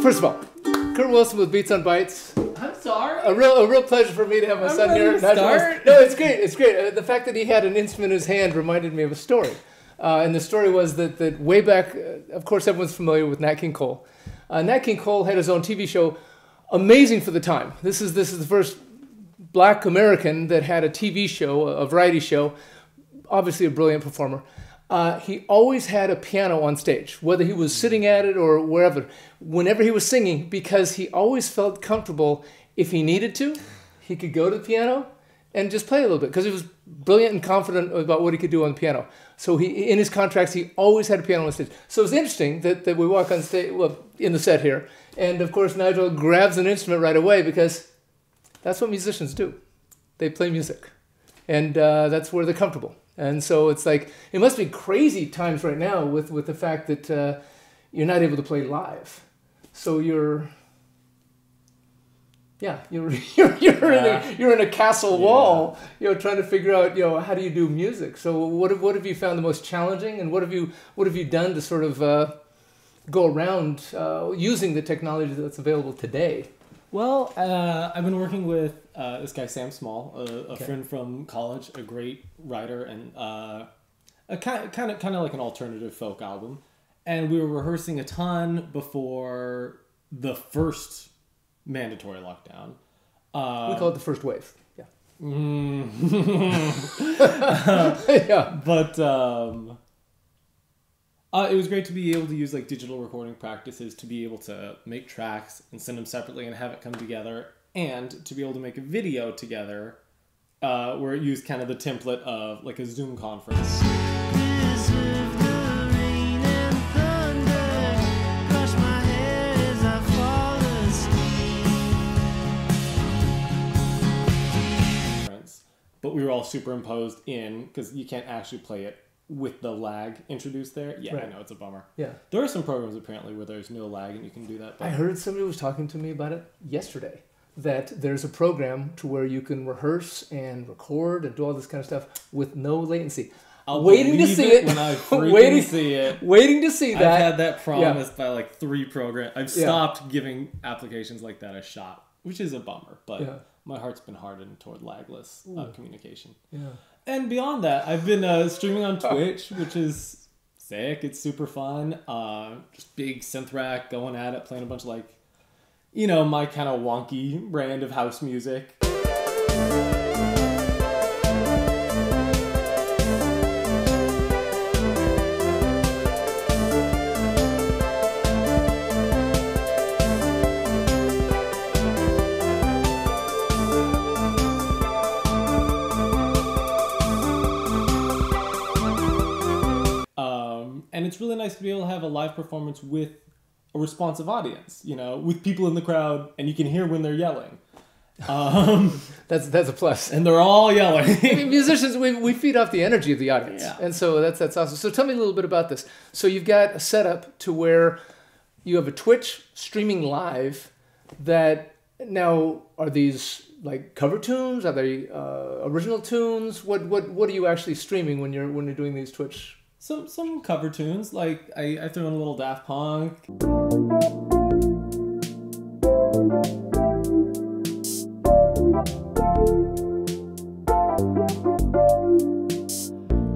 Well, first of all, Curt Wilson with Beats on Bytes. I'm sorry. A real, a real pleasure for me to have my I'm son here. to start. No, it's great. It's great. Uh, the fact that he had an instrument in his hand reminded me of a story. Uh, and the story was that, that way back, uh, of course, everyone's familiar with Nat King Cole. Uh, Nat King Cole had his own TV show, amazing for the time. This is this is the first black American that had a TV show, a variety show. Obviously, a brilliant performer. Uh, he always had a piano on stage, whether he was sitting at it or wherever, whenever he was singing, because he always felt comfortable if he needed to, he could go to the piano and just play a little bit because he was brilliant and confident about what he could do on the piano. So he, in his contracts, he always had a piano on stage. So it's interesting that, that we walk on stage, well, in the set here, and of course Nigel grabs an instrument right away because that's what musicians do. They play music, and uh, that's where they're comfortable. And so it's like it must be crazy times right now with with the fact that uh, you're not able to play live. So you're yeah, you're you're you're, in a, you're in a castle wall, you know, trying to figure out, you know, how do you do music. So what have, what have you found the most challenging, and what have you what have you done to sort of uh, go around uh, using the technology that's available today? Well, uh, I've been working with uh, this guy Sam Small, a, a Okay. friend from college, a great writer, and uh, a kind kind of kind of like an alternative folk album. And we were rehearsing a ton before the first mandatory lockdown. Uh, We call it the first wave. Yeah, mm. yeah, but um, uh, it was great to be able to use like digital recording practices to be able to make tracks and send them separately and have it come together and to be able to make a video together uh, where it used kind of the template of like a zoom conference. But we were all superimposed in because you can't actually play it with the lag introduced there yeah i know it's a bummer yeah. there are some programs apparently where there's no lag and you can do that but I heard somebody was talking to me about it yesterday. That there's a program to where you can rehearse and record and do all this kind of stuff with no latency. I'll waiting to see it it. when i Waiting- see it Waiting to see that. I've had that promised by like three programs. I've Yeah. stopped giving applications like that a shot, which is a bummer. But Yeah. my heart's been hardened toward lagless uh, communication. yeah. And beyond that, I've been uh, streaming on Twitch, which is sick. It's super fun. Uh, just big synth rack going at it, playing a bunch of like, you know, my kind of wonky brand of house music. It's really nice to be able to have a live performance with a responsive audience, you know, with people in the crowd, and you can hear when they're yelling. Um, That's that's a plus. and they're all yelling. I mean, musicians, we, we feed off the energy of the audience, Yeah. and so that's that's awesome. So tell me a little bit about this. So you've got a setup to where you have a Twitch streaming live. That now are these like cover tunes? Are they uh, original tunes? What what what are you actually streaming when you're when you're doing these Twitch? Some some cover tunes, like I, I threw in a little Daft Punk.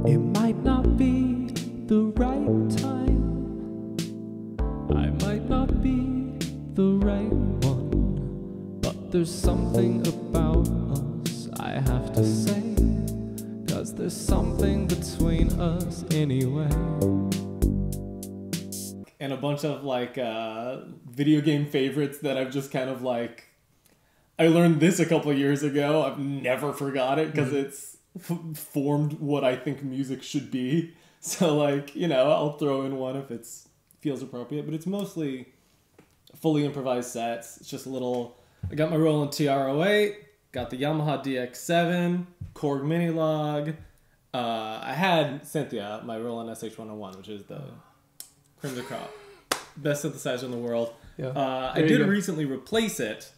It might not be the right time. I might not be the right one. But there's something Cause there's something between us anyway. and a bunch of like uh, video game favorites that I've just kind of like. I learned this a couple years ago. I've never forgot it because it's f- formed what I think music should be. So like you know, I'll throw in one if it's feels appropriate, but it's mostly fully improvised sets. It's just a little. I got my Roland TR-08, got the Yamaha DX7, Korg Minilogue. Uh, I had Cynthia, my Roland SH101, which is the Crimson crop, best synthesizer in the world. Yeah. Uh, I did recently replace it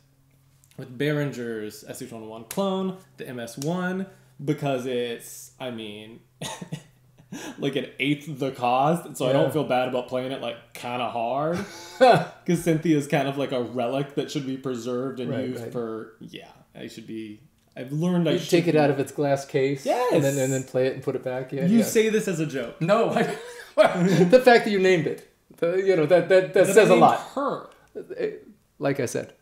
with Behringer's SH101 clone, the MS1, because it's, I mean, like an eighth the cost, so I don't feel bad about playing it like kind of hard. Because Cynthia is kind of like a relic that should be preserved and Right, used right. for. Yeah, I should be. I've learned I should take it out of its glass case, and then and then play it and put it back. Yeah, You yeah. say this as a joke. no. I, the fact that you named it, the- you know that that, that But says a named lot. Her. Like I said.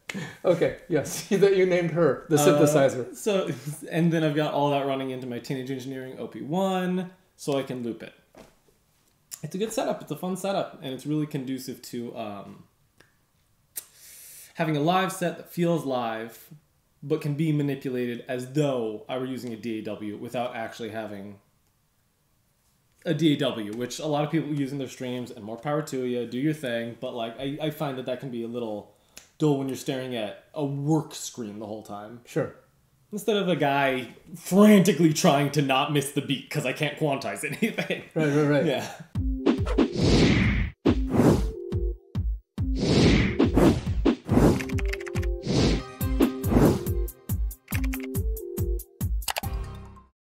Okay. Yes. that you named her the Uh, synthesizer. so, and then I've got all that running into my Teenage Engineering OP1, so I can loop it. It's a good setup. It's a fun setup, and it's really conducive to um, having a live set that feels live, but can be manipulated as though I were using a DAW without actually having a DAW, which a lot of people use in their streams, and more power to you. Do your thing, but like I, I find that that can be a little dull when you're staring at a work screen the whole time Sure. instead of a guy frantically trying to not miss the beat because I can't quantize anything. Right. Right. Right. Yeah.